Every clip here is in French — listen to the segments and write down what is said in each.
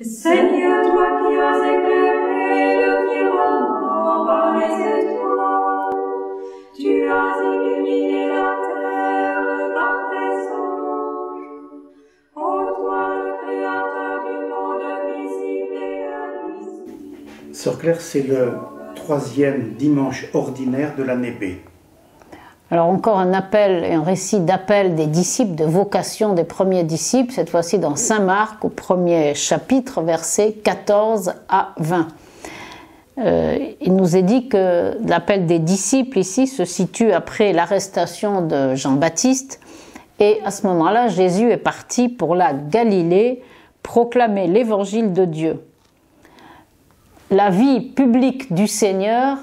Seigneur, toi qui as éclairé le firmament par les étoiles, tu as illuminé la terre par tes anges. Ô toi, le créateur du monde visible et invisible. Sœur Claire, c'est le troisième dimanche ordinaire de l'année B. Alors encore un appel et un récit d'appel des disciples, de vocation des premiers disciples, cette fois-ci dans Saint Marc au premier chapitre, versets 14 à 20. Euh, il nous est dit que l'appel des disciples ici se situe après l'arrestation de Jean-Baptiste et à ce moment-là, Jésus est parti pour la Galilée proclamer l'évangile de Dieu. La vie publique du Seigneur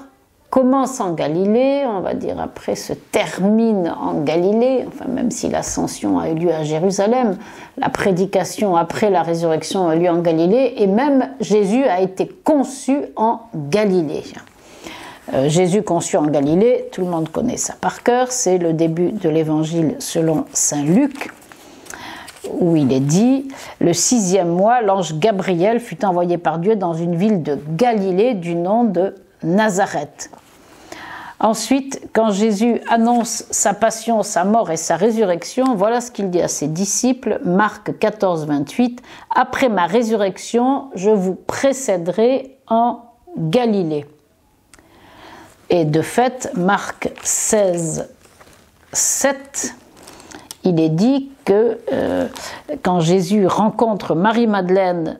commence en Galilée, on va dire après se termine en Galilée, enfin même si l'ascension a eu lieu à Jérusalem, la prédication après la résurrection a eu lieu en Galilée et même Jésus a été conçu en Galilée. Euh, Jésus conçu en Galilée, tout le monde connaît ça par cœur, c'est le début de l'évangile selon Saint Luc où il est dit Le sixième mois, l'ange Gabriel fut envoyé par Dieu dans une ville de Galilée du nom de Nazareth. Ensuite, quand Jésus annonce sa passion, sa mort et sa résurrection, voilà ce qu'il dit à ses disciples, Marc 14, 28, Après ma résurrection, je vous précéderai en Galilée. Et de fait, Marc 16, 7, il est dit que euh, quand Jésus rencontre Marie-Madeleine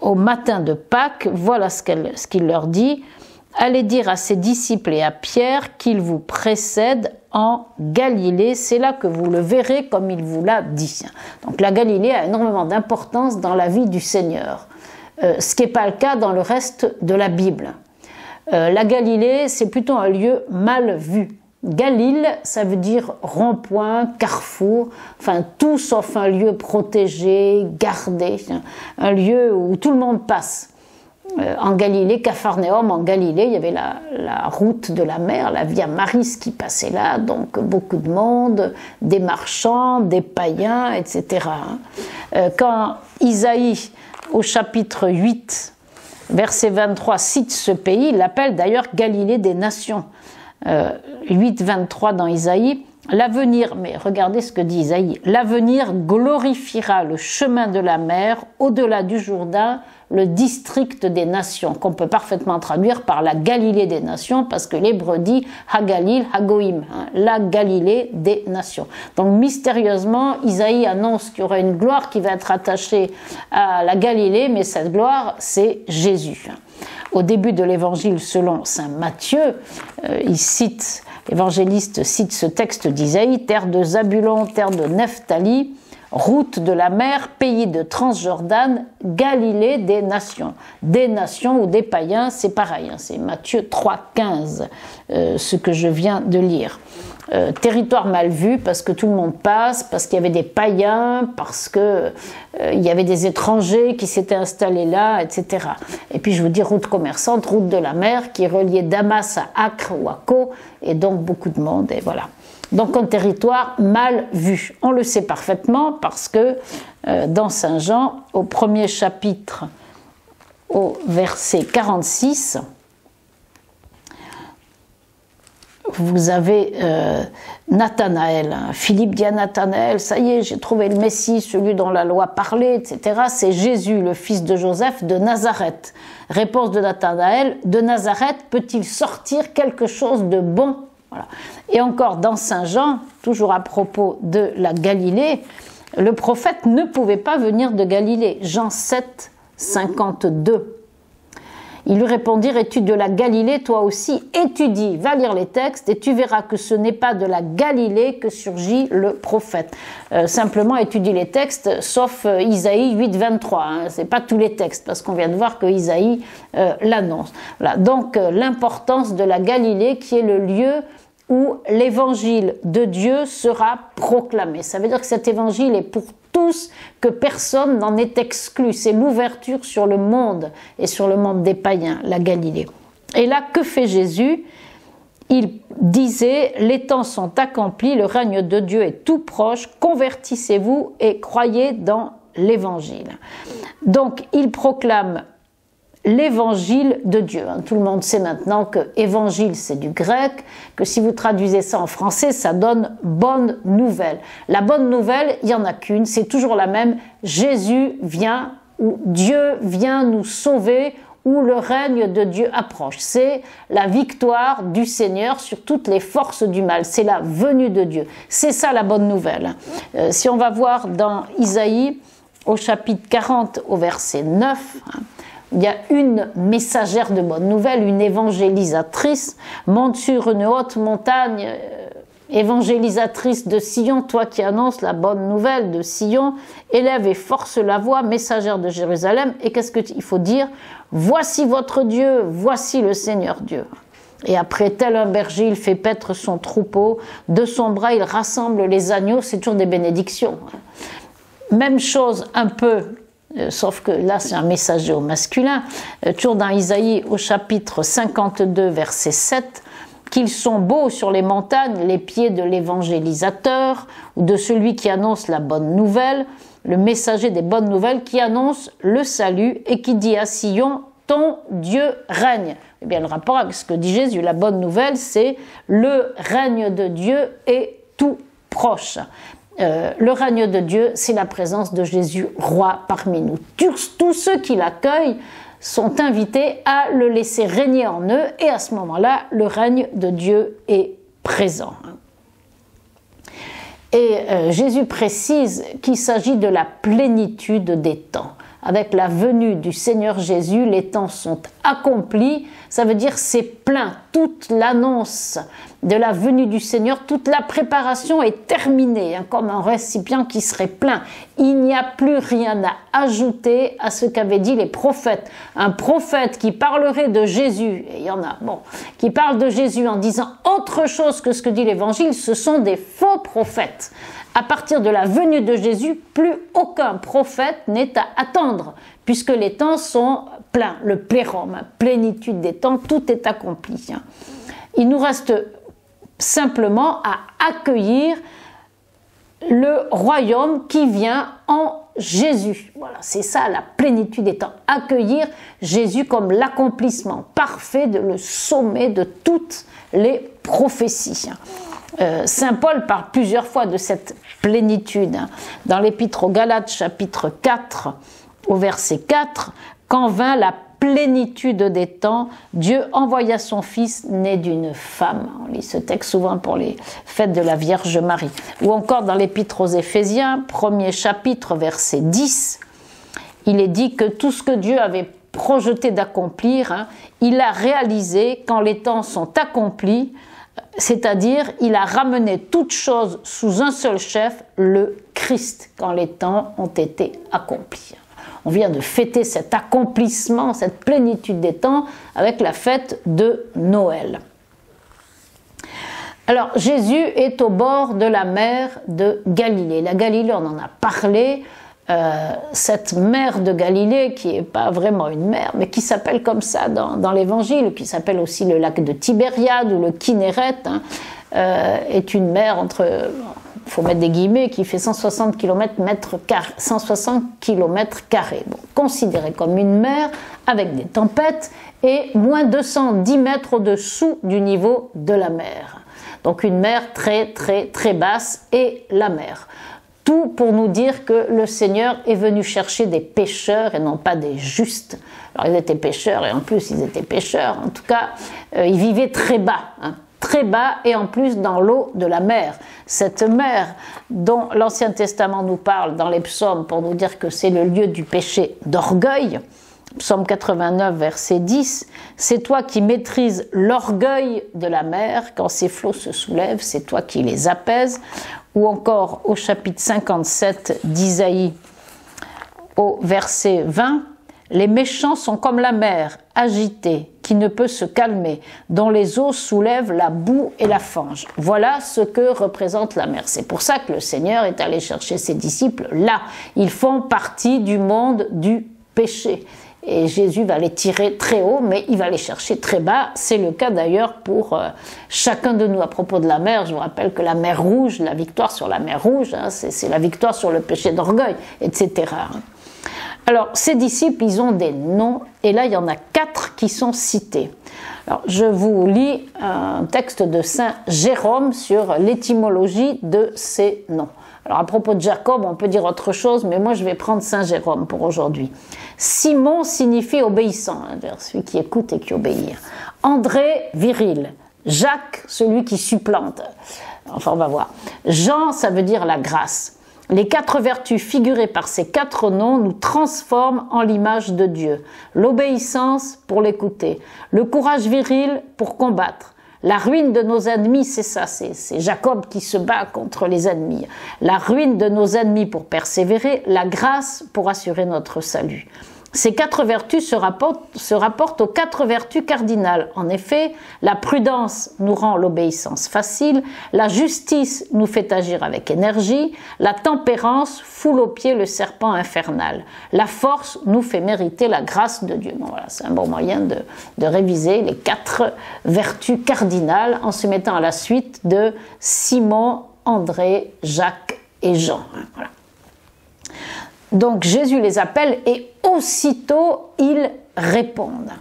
au matin de Pâques, voilà ce qu'il leur dit allez dire à ses disciples et à Pierre qu'il vous précède en Galilée. C'est là que vous le verrez comme il vous l'a dit. Donc la Galilée a énormément d'importance dans la vie du Seigneur, euh, ce qui n'est pas le cas dans le reste de la Bible. Euh, la Galilée, c'est plutôt un lieu mal vu. Galile, ça veut dire rond-point, carrefour, enfin tout sauf un lieu protégé, gardé, un lieu où tout le monde passe. Euh, en Galilée, Capharnaüm, en Galilée, il y avait la, route de la mer, la Via Maris qui passait là, donc beaucoup de monde, des marchands, des païens, etc. Euh, quand Isaïe, au chapitre 8, verset 23, cite ce pays, il l'appelle d'ailleurs Galilée des nations. 8, euh, 23 dans Isaïe, L'avenir, mais regardez ce que dit Isaïe, l'avenir glorifiera le chemin de la mer au-delà du Jourdain, le district des nations, qu'on peut parfaitement traduire par la Galilée des nations, parce que l'hébreu dit Hagalil Hagoim, hein, la Galilée des nations. Donc mystérieusement, Isaïe annonce qu'il y aura une gloire qui va être attachée à la Galilée, mais cette gloire, c'est Jésus. Au début de l'évangile selon saint Matthieu, euh, il cite L'évangéliste cite ce texte d'Isaïe, terre de Zabulon, terre de Nephtali, route de la mer, pays de Transjordan, Galilée des nations. Des nations ou des païens, c'est pareil, hein, c'est Matthieu 3, 15, euh, ce que je viens de lire. Euh, territoire mal vu parce que tout le monde passe, parce qu'il y avait des païens, parce que euh, il y avait des étrangers qui s'étaient installés là, etc. Et puis je vous dis route commerçante, route de la mer qui reliait Damas à Acre ou à Co, et donc beaucoup de monde, et voilà. Donc un territoire mal vu. On le sait parfaitement parce que euh, dans Saint Jean, au premier chapitre, au verset 46, vous avez euh, Nathanaël. Philippe dit à Nathanaël, ça y est, j'ai trouvé le Messie, celui dont la loi parlait, etc. C'est Jésus, le fils de Joseph de Nazareth. Réponse de Nathanaël, de Nazareth peut-il sortir quelque chose de bon? Et encore dans Saint Jean, toujours à propos de la Galilée, le prophète ne pouvait pas venir de Galilée. Jean 7, 52. Ils lui répondirent, es-tu de la Galilée toi aussi? Étudie, va lire les textes et tu verras que ce n'est pas de la Galilée que surgit le prophète. Euh, simplement étudie les textes, sauf euh, Isaïe 8, 23. Hein. C'est pas tous les textes parce qu'on vient de voir que Isaïe euh, l'annonce. Voilà. Donc l'importance de la Galilée qui est le lieu où l'évangile de Dieu sera proclamé. Ça veut dire que cet évangile est pour tous, que personne n'en est exclu. C'est l'ouverture sur le monde et sur le monde des païens, la Galilée. Et là, que fait Jésus? Il disait, les temps sont accomplis, le règne de Dieu est tout proche, convertissez-vous et croyez dans l'évangile. Donc il proclame l'évangile de Dieu. Hein. Tout le monde sait maintenant que évangile c'est du grec, que si vous traduisez ça en français, ça donne bonne nouvelle. La bonne nouvelle, il y en a qu'une, c'est toujours la même. Jésus vient ou Dieu vient nous sauver où le règne de Dieu approche. C'est la victoire du Seigneur sur toutes les forces du mal. C'est la venue de Dieu. C'est ça la bonne nouvelle. Euh, si on va voir dans Isaïe au chapitre 40 au verset 9, hein, il y a une messagère de bonne nouvelle, une évangélisatrice, monte sur une haute montagne, euh, évangélisatrice de Sion, toi qui annonces la bonne nouvelle de Sion, élève et force la voix, messagère de Jérusalem. Et qu'est-ce qu'il faut dire? Voici votre Dieu, voici le Seigneur Dieu. Et après, tel un berger, il fait paître son troupeau, de son bras, il rassemble les agneaux, c'est toujours des bénédictions. Même chose un peu sauf que là c'est un messager au masculin, euh, toujours dans Isaïe au chapitre 52 verset 7, qu'ils sont beaux sur les montagnes les pieds de l'évangélisateur ou de celui qui annonce la bonne nouvelle, le messager des bonnes nouvelles qui annonce le salut et qui dit à Sion, ton Dieu règne. Eh bien, le rapport avec ce que dit Jésus, la bonne nouvelle, c'est le règne de Dieu est tout proche. Euh, le règne de Dieu, c'est la présence de Jésus, roi parmi nous. Tous, ceux qui l'accueillent sont invités à le laisser régner en eux et à ce moment-là, le règne de Dieu est présent. Et euh, Jésus précise qu'il s'agit de la plénitude des temps avec la venue du Seigneur Jésus, les temps sont accomplis. Ça veut dire c'est plein. Toute l'annonce de la venue du Seigneur, toute la préparation est terminée, hein, comme un récipient qui serait plein. Il n'y a plus rien à ajouter à ce qu'avaient dit les prophètes. Un prophète qui parlerait de Jésus, et il y en a, bon, qui parle de Jésus en disant autre chose que ce que dit l'Évangile, ce sont des faux prophètes à partir de la venue de Jésus, plus aucun prophète n'est à attendre, puisque les temps sont pleins, le plérum, plénitude des temps, tout est accompli. Il nous reste simplement à accueillir le royaume qui vient en Jésus. Voilà, c'est ça la plénitude des temps. Accueillir Jésus comme l'accomplissement parfait de le sommet de toutes les prophéties. Euh, Saint Paul parle plusieurs fois de cette plénitude. Dans l'Épître aux Galates, chapitre 4, au verset 4, quand vint la plénitude des temps, Dieu envoya son Fils né d'une femme. On lit ce texte souvent pour les fêtes de la Vierge Marie. Ou encore dans l'Épître aux Éphésiens, premier chapitre, verset 10, il est dit que tout ce que Dieu avait projeté d'accomplir, hein, il a réalisé quand les temps sont accomplis c'est-à-dire il a ramené toutes choses sous un seul chef, le Christ, quand les temps ont été accomplis. On vient de fêter cet accomplissement, cette plénitude des temps avec la fête de Noël. Alors Jésus est au bord de la mer de Galilée. La Galilée, on en a parlé, euh, cette mer de Galilée, qui n'est pas vraiment une mer, mais qui s'appelle comme ça dans, l'Évangile, qui s'appelle aussi le lac de Tibériade ou le Kinéret, hein, euh, est une mer entre, il faut mettre des guillemets, qui fait 160 km, mètres 160 km carrés. Considérée comme une mer avec des tempêtes et moins 210 mètres au-dessous du niveau de la mer. Donc une mer très très très basse et la mer. Tout pour nous dire que le Seigneur est venu chercher des pécheurs et non pas des justes. Alors ils étaient pécheurs et en plus ils étaient pécheurs. En tout cas, euh, ils vivaient très bas. Hein. très bas et en plus dans l'eau de la mer. Cette mer dont l'Ancien Testament nous parle dans les psaumes pour nous dire que c'est le lieu du péché d'orgueil, Psaume 89, verset 10, c'est toi qui maîtrises l'orgueil de la mer, quand ses flots se soulèvent, c'est toi qui les apaises ou encore au chapitre 57 d'Isaïe, au verset 20, les méchants sont comme la mer, agitée, qui ne peut se calmer, dont les eaux soulèvent la boue et la fange. Voilà ce que représente la mer. C'est pour ça que le Seigneur est allé chercher ses disciples là. Ils font partie du monde du péché. Et Jésus va les tirer très haut, mais il va les chercher très bas. C'est le cas d'ailleurs pour euh, chacun de nous à propos de la mer. Je vous rappelle que la mer rouge, la victoire sur la mer rouge, hein, c'est la victoire sur le péché d'orgueil, etc. Alors, ces disciples, ils ont des noms, et là, il y en a quatre qui sont cités. Alors, je vous lis un texte de Saint Jérôme sur l'étymologie de ces noms. Alors, à propos de Jacob, on peut dire autre chose, mais moi, je vais prendre Saint Jérôme pour aujourd'hui. Simon signifie obéissant, hein, celui qui écoute et qui obéit. André, viril. Jacques, celui qui supplante. Enfin, on va voir. Jean, ça veut dire la grâce. Les quatre vertus figurées par ces quatre noms nous transforment en l'image de Dieu. L'obéissance pour l'écouter, le courage viril pour combattre. La ruine de nos ennemis, c'est ça, c'est Jacob qui se bat contre les ennemis. La ruine de nos ennemis pour persévérer, la grâce pour assurer notre salut. Ces quatre vertus se rapportent, aux quatre vertus cardinales. En effet, la prudence nous rend l'obéissance facile, la justice nous fait agir avec énergie, la tempérance foule aux pieds le serpent infernal, la force nous fait mériter la grâce de Dieu. voilà, c'est un bon moyen de, réviser les quatre vertus cardinales en se mettant à la suite de Simon, André, Jacques et Jean. Donc Jésus les appelle et aussitôt ils répondent.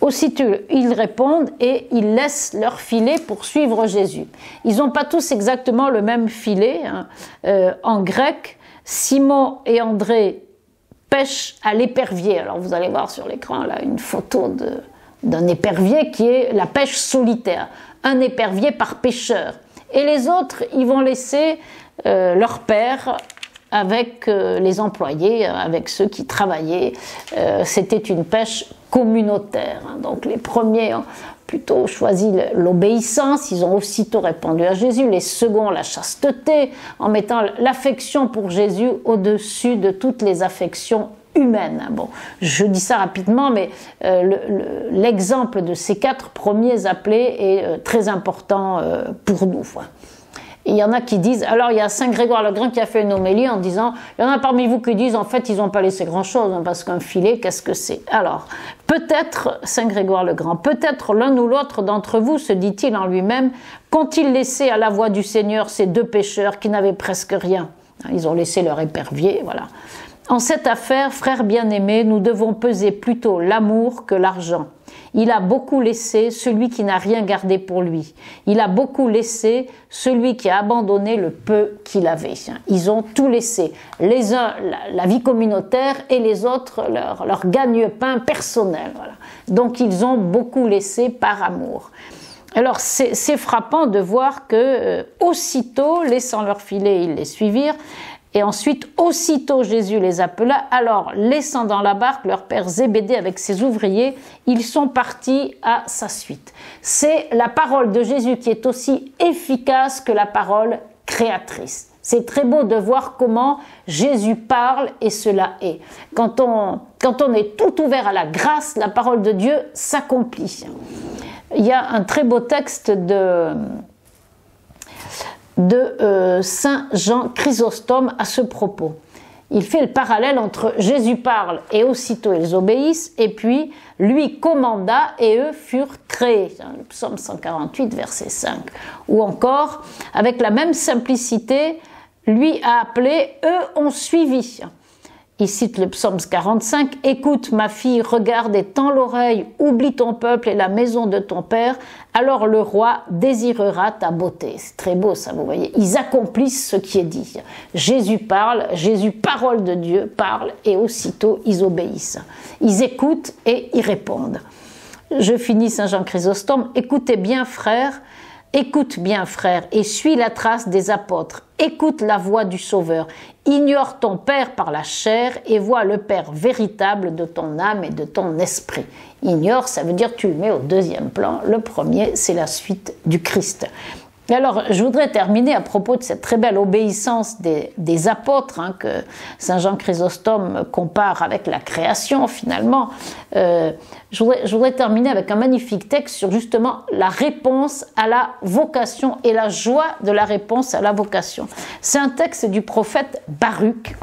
Aussitôt ils répondent et ils laissent leur filet pour suivre Jésus. Ils n'ont pas tous exactement le même filet. Hein. Euh, en grec, Simon et André pêchent à l'épervier. Alors vous allez voir sur l'écran là une photo d'un épervier qui est la pêche solitaire, un épervier par pêcheur. Et les autres, ils vont laisser euh, leur père avec euh, les employés, avec ceux qui travaillaient. Euh, c'était une pêche communautaire. Hein. Donc les premiers ont plutôt choisi l'obéissance, ils ont aussitôt répondu à Jésus. Les seconds, la chasteté, en mettant l'affection pour Jésus au-dessus de toutes les affections humaines. Bon, je dis ça rapidement, mais euh, l'exemple de ces quatre premiers appelés est très important pour nous il y en a qui disent, alors il y a Saint Grégoire le Grand qui a fait une homélie en disant, il y en a parmi vous qui disent, en fait, ils n'ont pas laissé grand-chose, hein, parce qu'un filet, qu'est-ce que c'est? Alors, peut-être, Saint Grégoire le Grand, peut-être l'un ou l'autre d'entre vous, se dit-il en lui-même, qu'ont-ils laissé à la voix du Seigneur ces deux pécheurs qui n'avaient presque rien? Ils ont laissé leur épervier, voilà. En cette affaire, frères bien-aimés, nous devons peser plutôt l'amour que l'argent. Il a beaucoup laissé celui qui n'a rien gardé pour lui. Il a beaucoup laissé celui qui a abandonné le peu qu'il avait. Ils ont tout laissé. Les uns, la, vie communautaire et les autres, leur, leur gagne-pain personnel. Donc ils ont beaucoup laissé par amour. Alors c'est frappant de voir que euh, aussitôt, laissant leur filet, ils les suivirent. Et ensuite, aussitôt Jésus les appela, alors laissant dans la barque leur père Zébédée avec ses ouvriers, ils sont partis à sa suite. C'est la parole de Jésus qui est aussi efficace que la parole créatrice. C'est très beau de voir comment Jésus parle et cela est. Quand on, quand on est tout ouvert à la grâce, la parole de Dieu s'accomplit. Il y a un très beau texte de, de euh, Saint Jean Chrysostome à ce propos. Il fait le parallèle entre Jésus parle et aussitôt ils obéissent, et puis lui commanda et eux furent créés. Psaume 148, verset 5. Ou encore, avec la même simplicité, lui a appelé, eux ont suivi. Il cite le psaume 45, Écoute ma fille, regarde et tends l'oreille, oublie ton peuple et la maison de ton père, alors le roi désirera ta beauté. C'est très beau ça, vous voyez. Ils accomplissent ce qui est dit. Jésus parle, Jésus, parole de Dieu, parle et aussitôt ils obéissent. Ils écoutent et ils répondent. Je finis Saint Jean Chrysostome, écoutez bien frères, Écoute bien, frère, et suis la trace des apôtres. Écoute la voix du Sauveur. Ignore ton Père par la chair et vois le Père véritable de ton âme et de ton esprit. Ignore, ça veut dire tu le mets au deuxième plan. Le premier, c'est la suite du Christ alors, je voudrais terminer à propos de cette très belle obéissance des, apôtres hein, que Saint Jean Chrysostome compare avec la création finalement. Euh, je, voudrais, terminer avec un magnifique texte sur justement la réponse à la vocation et la joie de la réponse à la vocation. C'est un texte du prophète Baruch.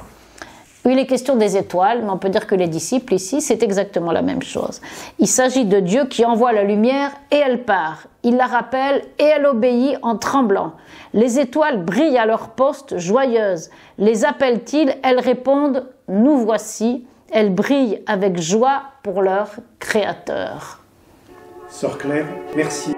Il est question des étoiles, mais on peut dire que les disciples ici, c'est exactement la même chose. Il s'agit de Dieu qui envoie la lumière et elle part. Il la rappelle et elle obéit en tremblant. Les étoiles brillent à leur poste joyeuses. Les appelle-t-il Elles répondent Nous voici. Elles brillent avec joie pour leur Créateur. Sœur Claire, merci